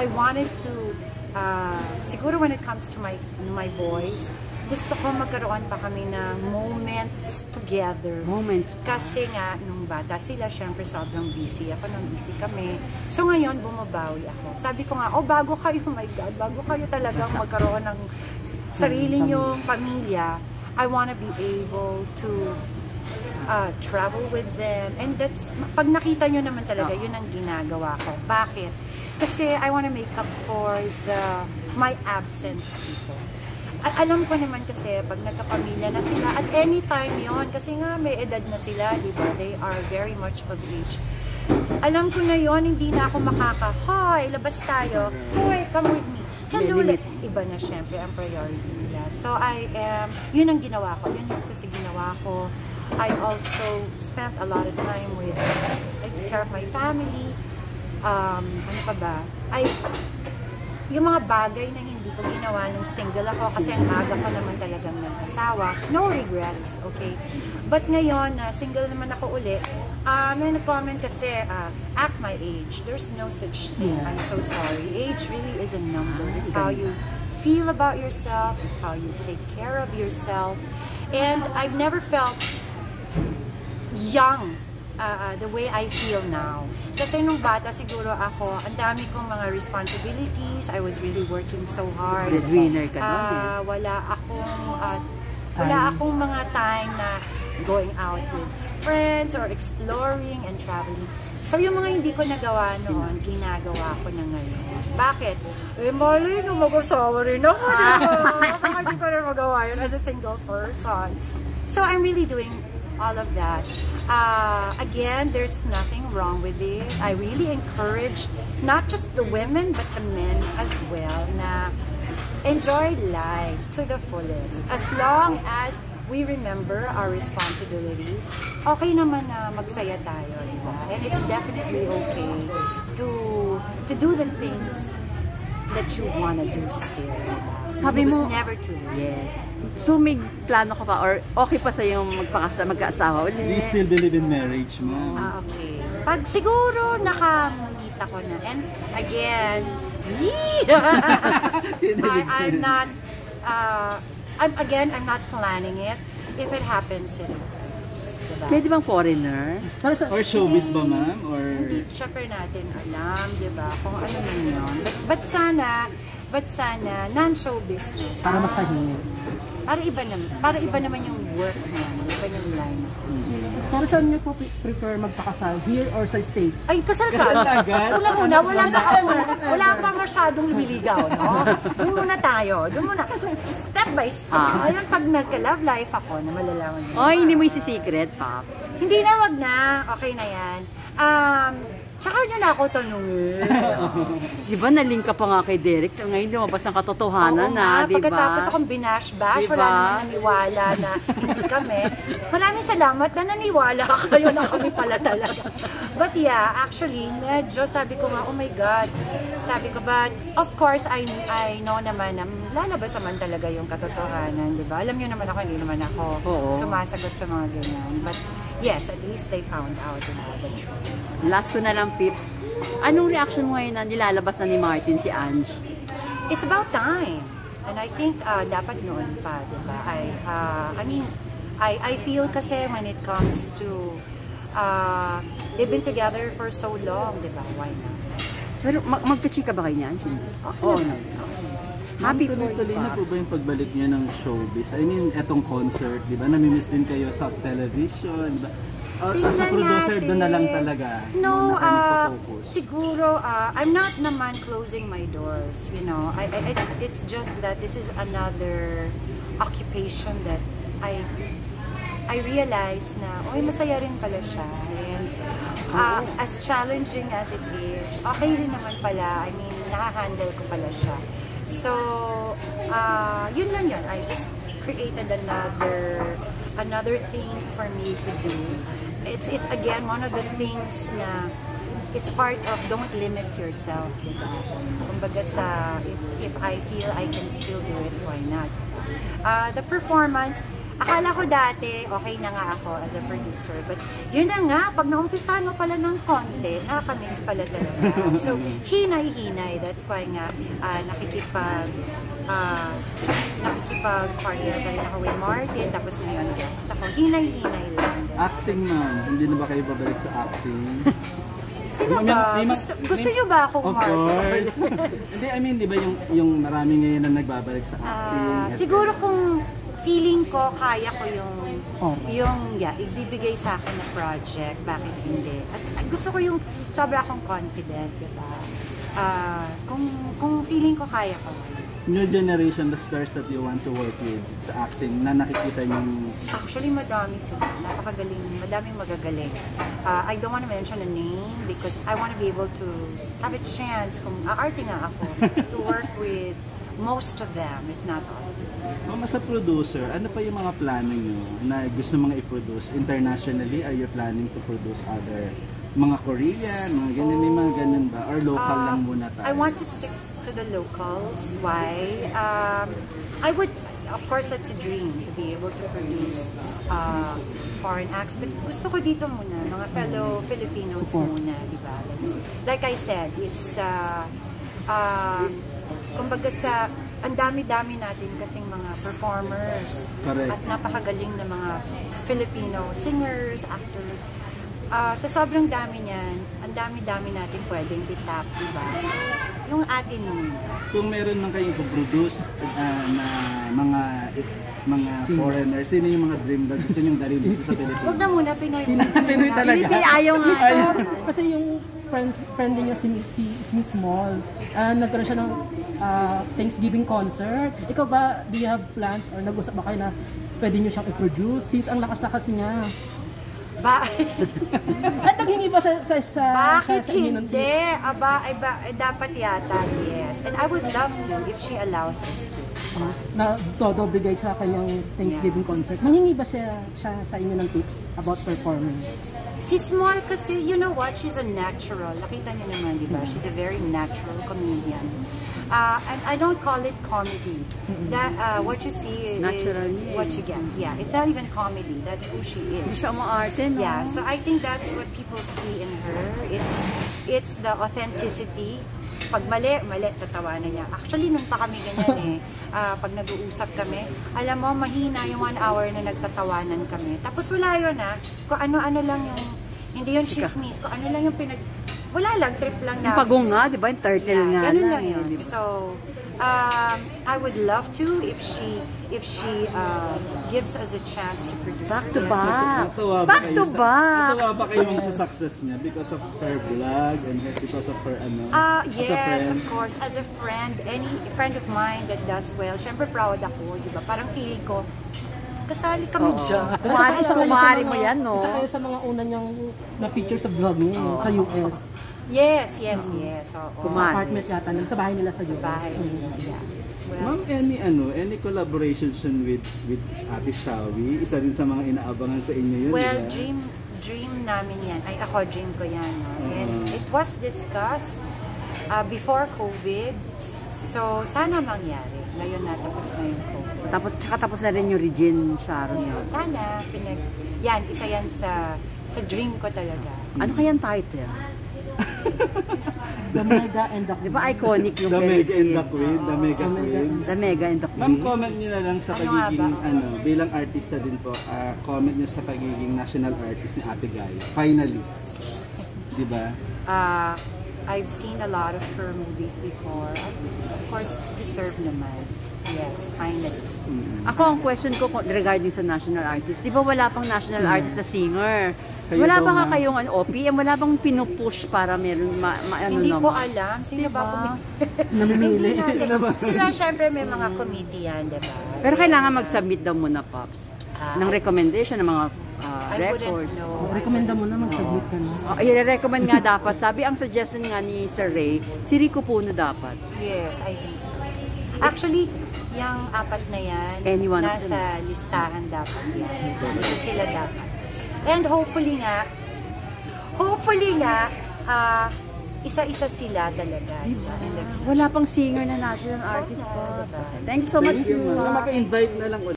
I wanted to, uh, siguro when it comes to my, my boys, gusto ko magkaroon pa kami ng moments together. Moments. Kasi nga, nung bata sila, syempre sobrang busy ako, nung busy kami. So ngayon, bumabawi ako. Sabi ko nga, oh, bago kayo, oh my God, bago kayo talagang magkaroon ng sarili nyong pamilya, I wanna be able to uh, travel with them. And that's, pag nakita nyo naman talaga, yun ang ginagawa ko. Bakit? Kasi I wanna make up for the my absence before. At alam ko naman kasi pag nagkapamilya na sila, at any time yon kasi nga may edad na sila, di ba? They are very much of age. Alam ko na yon hindi na ako makaka, Hoy, labas tayo. Hoy, come with me. Hello, iba na syempre ang priority nila. So I am, yun ang ginawa ko. Yun yung isa sa ginawa ko. I also spent a lot of time with, I took care of my family. Um, ano pa ba? I, yung mga bagay na hindi ko ginawa nung single ako kasi ang aga ko naman talagang nag-asawa. No regrets, okay? But ngayon, na single naman ako uli, uh, may nag-comment kasi, uh, act my age. There's no such thing. I'm so sorry. Age really is a number. It's how you feel about yourself. It's how you take care of yourself. And I've never felt young uh, the way I feel now. Kasi nung bata siguro ako, ang dami kong mga responsibilities. I was really working so hard. Breadwinner ka. Ah, wala akong uh, wala akong mga time na going out with friends or exploring and traveling. So yung mga hindi ko nagawa noon, ginagawa ko na ngayon. Bakit? Eh, mali nung mag-asawa rin ako, di ba? Baka hindi ko na magawa yun as a single person. So I'm really doing all of that. Uh, again, there's nothing wrong with it. I really encourage not just the women but the men as well na enjoy life to the fullest. As long as we remember our responsibilities, okay naman na magsaya tayo, di ba? And it's definitely okay to to do the things that you wanna do still. Sabi it's mo- never too late. Yes. So may plano ka pa or okay pa sa yung magpakasa magkaasawa Do you ulit? still believe in marriage mo? Ah, okay. Pag siguro nakamit ako na, and again, I, I'm not, uh, I'm, again, I'm not planning it. If it happens, it happens. Diba? Pwede bang foreigner? Or showbiz ba ma'am? Or Hindi syempre natin alam, di ba, kung ano man yun. But, but sana, but sana, non-show business. Para mas Para iba naman, para iba naman yung work namin, iba yung line. Para saan niyo po pre- prefer magpakasal? Here or sa States? Ay, kasal ka. Kasal agad? Una muna, wala pa wala pa masyadong lumiligaw, no? Doon muna tayo. Doon muna. Step by step. Ah. Ayun, pag nagka-love life ako, na malalaman mo. Oy, hindi mo isi-secret, Pops. Hindi na, wag na. Okay na yan. Um, tsaka nyo na ako tanungin. Di ba naling ka pa nga kay Derek? Ngayon lumabas ang katotohanan Oo na, di ba? Pagkatapos akong binash-bash, Diba? wala namang naniwala na hindi kami. Maraming salamat na naniwala kayo na kami pala talaga. But yeah, actually, medyo sabi ko nga, oh my God. Sabi ko, but of course, I, I know naman na lalabas naman talaga yung katotohanan, di ba? Alam niyo naman ako, hindi naman ako Oo. sumasagot sa mga ganyan. But yes, at least they found out know, the truth. Last ko na lang, Pips. Anong reaction mo ngayon na nilalabas na ni Martin si Ange? it's about time. And I think uh, dapat noon pa, di ba? I, uh, I mean, I, I feel kasi when it comes to, uh, they've been together for so long, di ba? Why not? Pero mag magka-chika ba kayo niya, Ange? Oo. no. Happy Ma'am, birthday, tuloy-tuloy na po ba yung pagbalik niya ng showbiz? I mean, etong concert, di ba? Namimiss din kayo sa television, di ba? Or, as a producer, natin. doon na lang talaga. No, uh, siguro, uh, I'm not naman closing my doors, you know. I, I, I- it's just that this is another occupation that I I realize na, oy, masaya rin pala siya. And uh, as challenging as it is, okay rin naman pala. I mean, nakahandle ko pala siya. So, uh, yun lang yun. I just created another another thing for me to do. It's it's again one of the things na it's part of don't limit yourself, di ba? Kumbaga sa if, if I feel I can still do it, why not? Uh, the performance, Akala ko dati, okay na nga ako as a producer. But yun na nga, pag naumpisahan mo pala ng konti, nakakamiss pala talaga. So, hinay-hinay. That's why nga, ah, nakikipag, ah, nakikipag-partner pa rin ako with Martin. Tapos ngayon, guest ako. Hinay-hinay lang. Acting ma'am, hindi na ba kayo babalik sa acting? Sila ba? may- may- Gusto, gusto nyo ba akong Of Martin? course. Hindi, I mean, di ba yung, yung marami ngayon na nagbabalik sa acting? Ah, et siguro kung feeling ko kaya ko yung Oh. yung yeah, ibibigay sa akin na project, bakit hindi? At, at gusto ko yung sobra akong confident, di ba? Ah, kung kung feeling ko kaya ko. New generation, the stars that you want to work with sa acting na nakikita yung Actually, madami sila. Napakagaling. Madaming magagaling. Ah, I don't want to mention a name because I want to be able to have a chance kung aarte nga ako to work with most of them, if not all. Ma'am, as a producer, ano pa yung mga plano nyo na gusto mga i-produce internationally? Are you planning to produce other mga Korean, mga ganyan, may mga ganun ba? Or local Uh, lang muna tayo? I want to stick to the locals. Why? Um, I would, of course, that's a dream to be able to produce uh, foreign acts. But gusto ko dito muna, mga fellow Filipinos Support. muna, di ba? Like I said, it's, uh, um, kumbaga sa, ang dami-dami natin kasing mga performers Correct. at napakagaling na mga Filipino singers, actors. Ah, sa sobrang dami niyan, ang dami-dami natin pwedeng bitap, di ba? So, yung atin muna. Kung meron man kayong produce uh, na mga mga foreigner, sino yung mga dream na gusto nyo dalhin dito sa Pilipinas? Huwag na muna, Pinoy. Pinoy talaga. Pilipin, ayaw nga. Ayaw. Kasi yung friends, friend niya si, si, si Miss Small, ah, nagkaroon siya ng ah, Thanksgiving concert. Ikaw ba, do you have plans or nag-usap ba kayo na pwede niyo siyang i-produce since ang lakas-lakas niya? Ba At naghingi ba sa, sa, sa, Bakit sa, sa hindi? Aba, ay ba, dapat yata, yes. And I would love to if she allows us to. na todo bigay sa kanyang Thanksgiving concert. Nanghingi ba siya, siya sa inyo ng tips about performing? Si Small kasi, you know what, she's a natural. Nakita niyo naman, di ba? She's a very natural comedian. Uh, and I don't call it comedy. That uh, what you see is Natural what you get. Yeah, it's not even comedy. That's who she is. Siya no? Yeah, so I think that's what people see in her. It's it's the authenticity. Pag mali, mali, tatawanan niya. Actually, nung pa kami ganyan eh, ah, pag nag-uusap kami, alam mo, mahina yung one hour na nagtatawanan kami. Tapos wala yun ah, kung ano-ano lang yung, hindi yung chismis, kung ano lang yung pinag, wala lang, trip lang Yung na. pagong nga, di ba? Yung turtle Yeah, nga ganun lang. yun. di ba? So, um, I would love to if she if she uh, gives us a chance to produce Back to back. Ba Back to sa- back. Natuwa ba kayo sa success niya because of her vlog and because of her ano? Ah, a yes, of course. As a friend, any friend of mine that does well, syempre proud ako, di ba? Parang feeling ko, kasali kami dyan. Kumari, kumari mo yan, no? Isa kayo sa mga una niyang na-feature sa vlog niya eh, sa US. Yes, yes, yes. Oo. Sa Kumari. apartment yata, sa bahay nila sa Sa US. bahay. Mm. Yeah. Well, Ma'am, any ano, any collaborations with with Ate Shawi? Isa din sa mga inaabangan sa inyo yun, well, di ba? dream dream namin yan. Ay, ako, dream ko yan. No? And Mhm. it was discussed uh, before COVID. So, sana mangyari. Ngayon na, tapos na yung COVID. Tapos, tsaka tapos na rin yung Regine Sharon yun. Sana, pinag... Yan, isa yan sa sa dream ko talaga. Ano kaya ang title? The Mega and the Di ba iconic yung The Mega and the Queen, The Mega Queen. The Mega and the Ma'am, Queen. comment niyo na lang sa Ano pagiging, ba? ano, bilang artista din po, ah, comment niyo sa pagiging national artist ni Ate Gaya. Finally. Di ba? Uh, I've seen a lot of her movies before. Of course, deserve naman. Yes, finally. Mm. Ako, ang question ko regarding sa national artist, di ba wala pang national artist na singer? Kayo wala ba nga kayong ano, OPM? Wala bang pinupush para meron, ma, ma- ano Hindi ko naman? alam. Sino Diba? ba namimili. Sila, syempre, may mga committee yan, di ba? Pero kailangan mag-submit daw muna, Pops, Ah, ng recommendation ng mga ah, wouldn't records. know. Rekomenda mo na mag-submit ka na. Oh, i-recommend nga dapat. Sabi, ang suggestion nga ni Sir Ray, si Rico Puno dapat. Yes, I think so. Actually, yung apat na yan, Any one of nasa listahan dapat yan. Isa sila dapat. And hopefully nga, hopefully nga, ah, isa-isa sila talaga. diba. Wala pang singer na national artist, diba? Thank you so much. Thank you. Maka-invite na lang ulit.